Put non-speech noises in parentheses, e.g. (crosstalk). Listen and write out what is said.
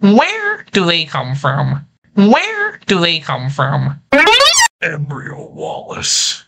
Where do they come from? Where do they come from? (laughs) Embryo Wallace.